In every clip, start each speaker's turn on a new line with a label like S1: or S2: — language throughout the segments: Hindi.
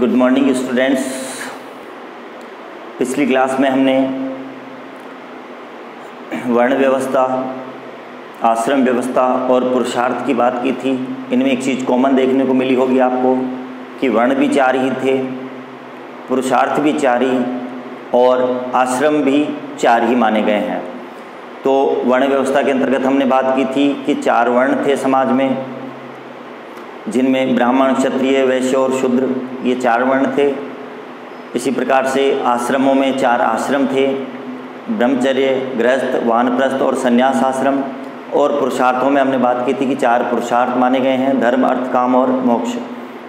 S1: गुड मॉर्निंग स्टूडेंट्स पिछली क्लास में हमने वर्ण व्यवस्था, आश्रम व्यवस्था और पुरुषार्थ की बात की थी। इनमें एक चीज़ कॉमन देखने को मिली होगी आपको कि वर्ण भी चार ही थे, पुरुषार्थ भी चार ही और आश्रम भी चार ही माने गए हैं। तो वर्ण व्यवस्था के अंतर्गत हमने बात की थी कि चार वर्ण थे समाज में जिनमें ब्राह्मण, क्षत्रिय, वैश्य और शूद्र, ये चार वर्ण थे। इसी प्रकार से आश्रमों में चार आश्रम थे। ब्रह्मचर्य, गृहस्थ, वानप्रस्थ और संन्यास आश्रम और पुरुषार्थों में हमने बात की थी कि चार पुरुषार्थ माने गए हैं, धर्म, अर्थ, काम और मोक्ष।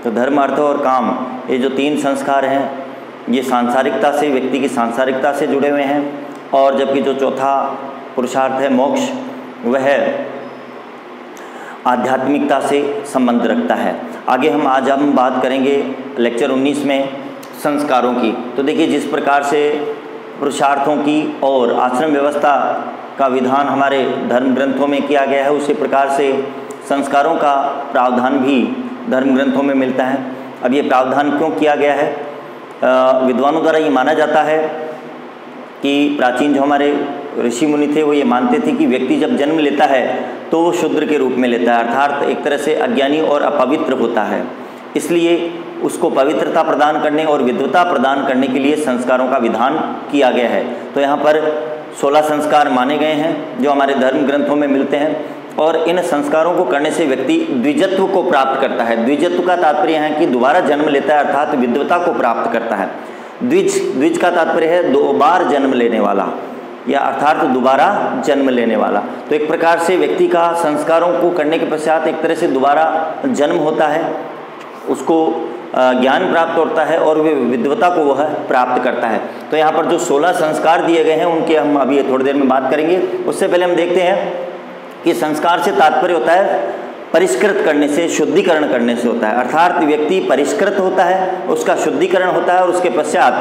S1: तो धर्म, अर्थ और काम, ये जो तीन संस्कार हैं, ये सांसारिकता से, व्यक्ति की सांसारिकता से जुड़े हुए हैं। और जबकि जो चौथा पुरुषार्थ है मोक्ष, वह आध्यात्मिकता से संबंध रखता है। आगे हम आज हम बात करेंगे लेक्चर 19 में संस्कारों की। तो देखिए, जिस प्रकार से पुरुषार्थों की और आश्रम व्यवस्था का विधान हमारे धर्म ग्रंथों में किया गया है, उसी प्रकार से संस्कारों का प्रावधान भी धर्म ग्रंथों में मिलता है। अब ये प्रावधान क्यों किया गया है? विद्वानों द्वारा ये माना जाता है कि प्राचीन जो हमारे ऋषि मुनि थे, वो ये मानते थे कि व्यक्ति जब जन्म लेता है तो वो शुद्र के रूप में लेता है, अर्थात एक तरह से अज्ञानी और अपवित्र होता है। इसलिए उसको पवित्रता प्रदान करने और विद्वता प्रदान करने के लिए संस्कारों का विधान किया गया है। तो यहाँ पर सोलह संस्कार माने गए हैं, जो हमारे धर्म ग्रंथों में मिलते हैं, और इन संस्कारों को करने से व्यक्ति द्विजत्व को प्राप्त करता है। द्विजत्व का तात्पर्य है कि दोबारा जन्म लेता है, अर्थात विद्वता को प्राप्त करता है। द्विज द्विज का तात्पर्य है, दो बार जन्म लेने वाला। या अर्थात दोबारा जन्म लेने वाला। तो एक प्रकार से व्यक्ति का संस्कारों को करने के पश्चात एक तरह से दोबारा जन्म होता है। उसको ज्ञान प्राप्त होता है और वे विद्वता को वह प्राप्त करता है। तो यहाँ पर जो सोलह संस्कार दिए गए हैं, उनके हम अभी थोड़ी देर में बात करेंगे। उससे पहले हम देखते हैं कि संस्कार से तात्पर्य होता है परिष्कृत करने से, शुद्धिकरण करने से होता है। अर्थात व्यक्ति परिष्कृत होता है, उसका शुद्धिकरण होता है और उसके पश्चात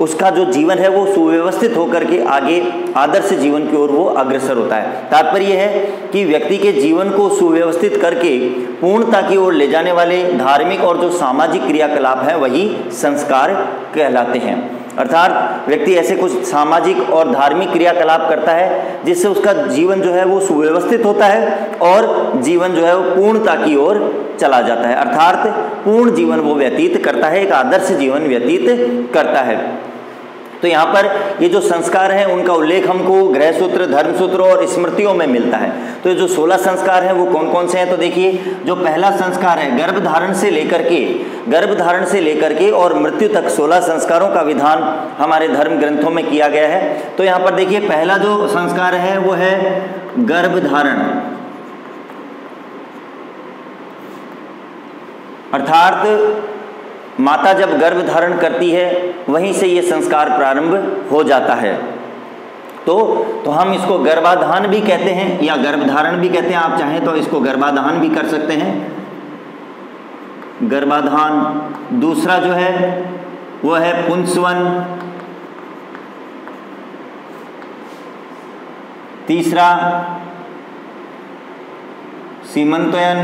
S1: उसका जो जीवन है वो सुव्यवस्थित होकर के आगे आदर्श जीवन की ओर वो अग्रसर होता है। तात्पर्य है कि व्यक्ति के जीवन को सुव्यवस्थित करके पूर्णता की ओर ले जाने वाले धार्मिक और जो सामाजिक क्रियाकलाप हैं, वही संस्कार कहलाते हैं। अर्थात व्यक्ति ऐसे कुछ सामाजिक और धार्मिक क्रियाकलाप करता है, जिससे उसका जीवन जो है वो सुव्यवस्थित होता है और जीवन जो है वो पूर्णता की ओर चला जाता है। अर्थात पूर्ण जीवन वो व्यतीत करता है, एक आदर्श जीवन व्यतीत करता है। तो यहाँ पर ये जो संस्कार हैं, उनका उल्लेख हमको गृह सूत्र धर्म सूत्र और स्मृतियों में मिलता है। तो ये जो सोलह संस्कार हैं, वो कौन कौन से हैं? तो देखिए, जो पहला संस्कार है गर्भ धारण से लेकर के गर्भ धारण से लेकर के और मृत्यु तक सोलह संस्कारों का विधान हमारे धर्म ग्रंथों में किया गया है। तो यहाँ पर देखिए, पहला जो संस्कार है, वो है गर्भ धारण अर्थात माता जब गर्भ धारण करती है, वहीं से ये संस्कार प्रारंभ हो जाता है। तो तो हम इसको गर्भाधान भी कहते हैं, या गर्भधारण भी कहते हैं, आप चाहें तो इसको गर्भाधान भी कर सकते हैं। गर्भाधान दूसरा जो है, वो है पुंसवन। तीसरा, सीमंतयन।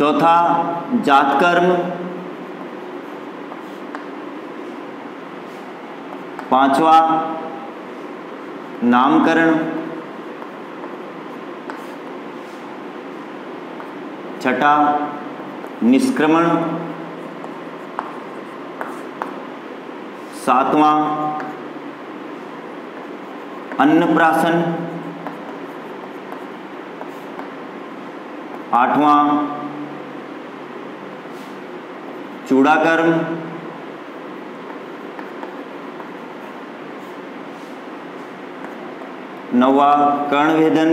S1: चौथा जातकर्म। पांचवा नामकरण। छठा निष्क्रमण। सातवां अन्नप्राशन। आठवां चूड़ाकर्म। नवा कर्णवेदन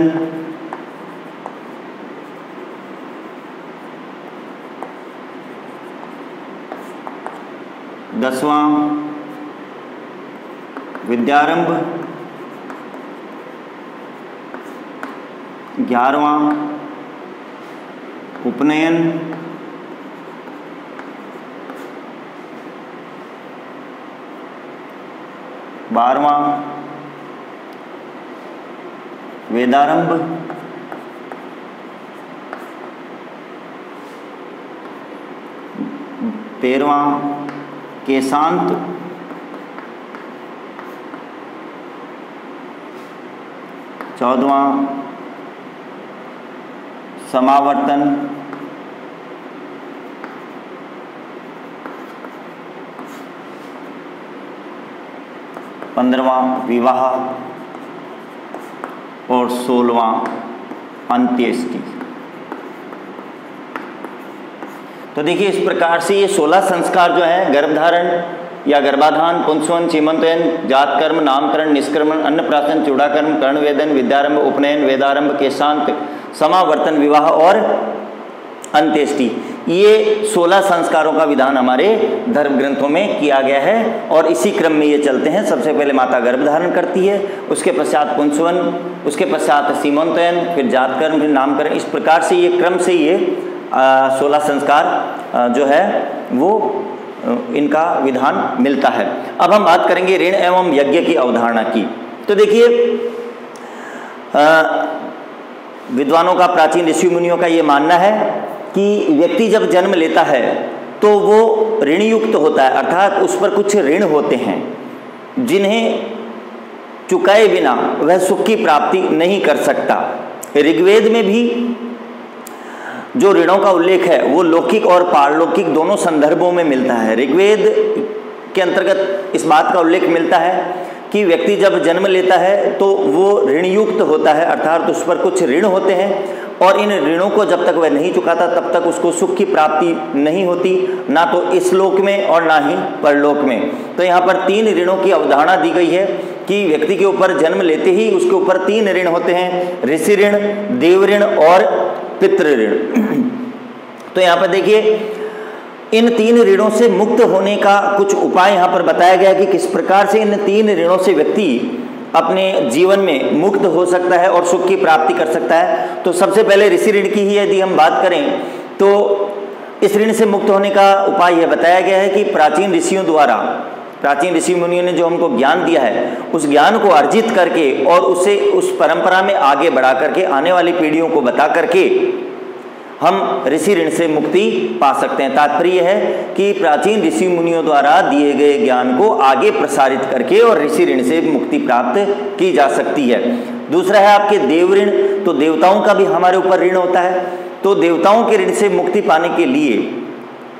S1: दसवां विद्यारंभ। ग्यारहवां उपनयन। बारवा वेदारंभ तेरवा केशांत चौदवा समावर्तन पंद्रवा विवाह और सोलवा अंत्येष्टि। तो देखिए, इस प्रकार से ये सोलह संस्कार जो है, गर्भधारण, या गर्भाधान पुंसवन सीमंतयन जातकर्म, नामकरण, निष्क्रमण, अन्नप्राशन, चूड़ाकर्म, कर्णवेदन, विद्यारंभ, उपनयन, वेदारंभ के शांत समावर्तन, विवाह और अंत्येष्टि। ये सोलह संस्कारों का विधान हमारे धर्म ग्रंथों में किया गया है और इसी क्रम में ये चलते हैं। सबसे पहले माता गर्भ धारण करती है उसके पश्चात पुंसवन उसके पश्चात सीमंतयन फिर जातकर्म फिर नामकरण। इस प्रकार से ये क्रम से ये सोलह संस्कार आ, जो है वो इनका विधान मिलता है। अब हम बात करेंगे ऋण एवं यज्ञ की अवधारणा की। तो देखिए विद्वानों का प्राचीन ऋषि मुनियों का ये मानना है कि व्यक्ति जब जन्म लेता है तो वो ऋण युक्त होता है, अर्थात उस पर कुछ ऋण होते हैं, जिन्हें चुकाए बिना वह सुख की प्राप्ति नहीं कर सकता। ऋग्वेद में भी जो ऋणों का उल्लेख है, वो लौकिक और पारलौकिक दोनों संदर्भों में मिलता है। ऋग्वेद के अंतर्गत इस बात का उल्लेख मिलता है कि व्यक्ति जब जन्म लेता है तो वो ऋण युक्त होता है, अर्थात उस पर कुछ ऋण होते हैं और इन ऋणों को जब तक वह नहीं चुकाता, तब तक उसको सुख की प्राप्ति नहीं होती, ना तो इस लोक में और ना ही परलोक में। तो यहाँ पर तीन ऋणों की अवधारणा दी गई है कि व्यक्ति के ऊपर जन्म लेते ही उसके ऊपर तीन ऋण होते हैं, ऋषि ऋण, देव ऋण और पितृ ऋण। तो यहाँ पर देखिए, इन तीन ऋणों से मुक्त होने का कुछ उपाय यहाँ पर बताया गया कि किस प्रकार से इन तीन ऋणों से व्यक्ति अपने जीवन में मुक्त हो सकता है और सुख की प्राप्ति कर सकता है। तो सबसे पहले ऋषि ऋण की ही यदि हम बात करें तो इस ऋण से मुक्त होने का उपाय यह बताया गया है कि प्राचीन ऋषियों द्वारा, प्राचीन ऋषि मुनियों ने जो हमको ज्ञान दिया है, उस ज्ञान को अर्जित करके और उसे उस परंपरा में आगे बढ़ा करके आने वाली पीढ़ियों को बता करके हम ऋषि ऋण से मुक्ति पा सकते हैं। तात्पर्य है कि प्राचीन ऋषि मुनियों द्वारा दिए गए ज्ञान को आगे प्रसारित करके और ऋषि ऋण से मुक्ति प्राप्त की जा सकती है। दूसरा है आपके देव ऋण तो देवताओं का भी हमारे ऊपर ऋण होता है। तो देवताओं के ऋण से मुक्ति पाने के लिए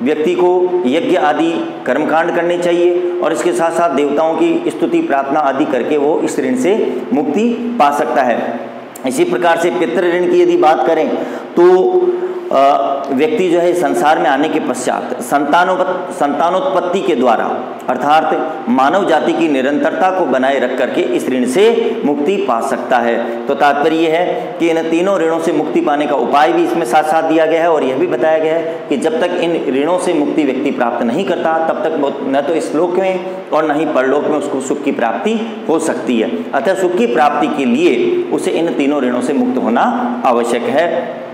S1: व्यक्ति को यज्ञ आदि कर्मकांड करने चाहिए और इसके साथ साथ देवताओं की स्तुति, प्रार्थना आदि करके वो इस ऋण से मुक्ति पा सकता है। इसी प्रकार से पितृ ऋण की यदि बात करें तो व्यक्ति जो है संसार में आने के पश्चात संतानोपत, संतानोत्पत्ति के द्वारा, अर्थात मानव जाति की निरंतरता को बनाए रख करके इस ऋण से मुक्ति पा सकता है। तो तात्पर्य है कि इन तीनों ऋणों से मुक्ति पाने का उपाय भी इसमें साथ साथ दिया गया है और यह भी बताया गया है कि जब तक इन ऋणों से मुक्ति व्यक्ति प्राप्त नहीं करता, तब तक न तो इस लोक में और न ही परलोक में उसको सुख की प्राप्ति हो सकती है। अतः सुख की प्राप्ति के लिए उसे इन तीनों ऋणों से मुक्त होना आवश्यक है।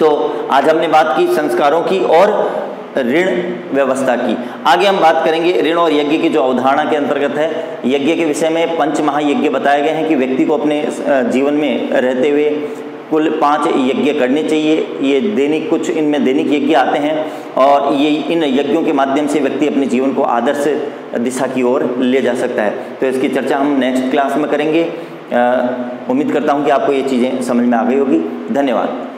S1: तो आज हमने बात की संस्कारों की और ऋण व्यवस्था की। आगे हम बात करेंगे ऋण और यज्ञ की जो अवधारणा के अंतर्गत है। यज्ञ के विषय में पंच महायज्ञ बताए गए हैं कि व्यक्ति को अपने जीवन में रहते हुए कुल पाँच यज्ञ करने चाहिए। ये दैनिक, कुछ इनमें दैनिक यज्ञ आते हैं और ये इन यज्ञों के माध्यम से व्यक्ति अपने जीवन को आदर्श दिशा की ओर ले जा सकता है। तो इसकी चर्चा हम नेक्स्ट क्लास में करेंगे। उम्मीद करता हूँ कि आपको ये चीज़ें समझ में आ गई होगी। धन्यवाद।